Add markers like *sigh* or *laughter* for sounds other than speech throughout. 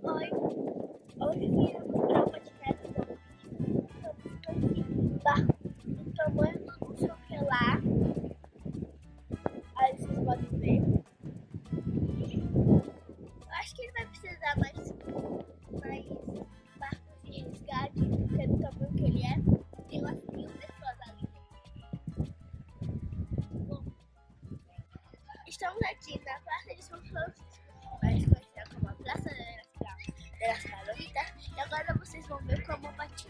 Oi, hoje viemos para o patinete do Estamos aqui no barco do tamanho do não sei o que lá. Aí vocês podem ver. Eu acho que ele vai precisar mais, mais barcos de resgate, porque do tamanho que ele é, tem umas mil pessoas ali. Bom, estamos aqui na Praça de São Francisco, e agora vocês vão ver como bati.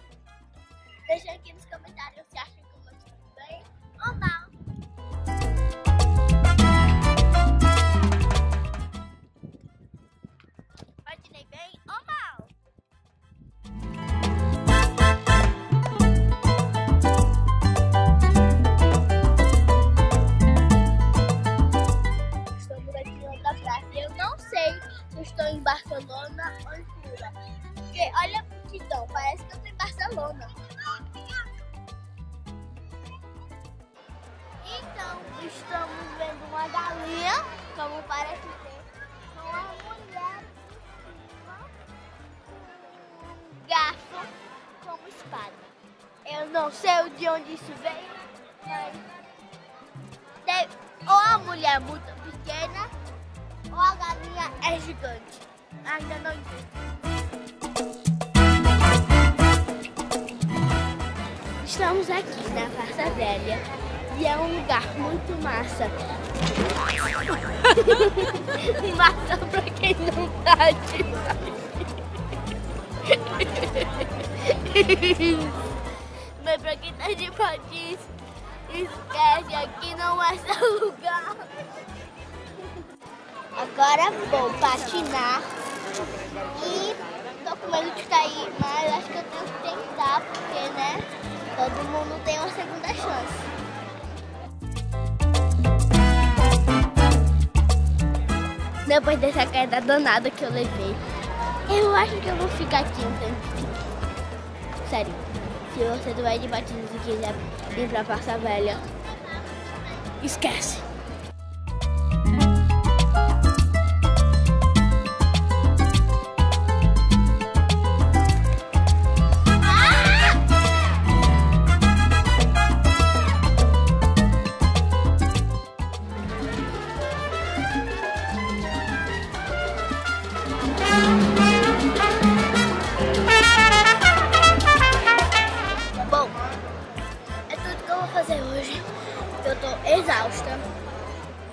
Deixem aqui nos comentários se acham que eu bati bem ou mal. Patinei bem ou mal? Estamos aqui outra praça. Eu não sei se eu estou em Barcelona ou em Cuba. Porque olha a multidão, parece que eu estou em Barcelona. Então, estamos vendo uma galinha, como parece ser, com uma mulher em cima, um garfo como espada. Eu não sei de onde isso veio, mas ou a mulher é muito pequena ou a galinha é gigante. Ainda não entendi. Estamos aqui na Praça Velha e é um lugar muito massa. *laughs* massa pra quem não tá de. *laughs* Mas pra quem tá de patins, esquece, aqui não é seu lugar. Agora vou patinar e tô com medo de cair, mas acho que eu tenho que tentar, porque né, todo mundo tem uma segunda chance. Depois dessa queda danada que eu levei, eu acho que eu vou ficar aqui um tempinho. Sério, se você vai de patins e quiser vir pra Praça Velha, esquece.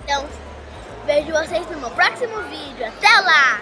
Então, vejo vocês no meu próximo vídeo. Até lá!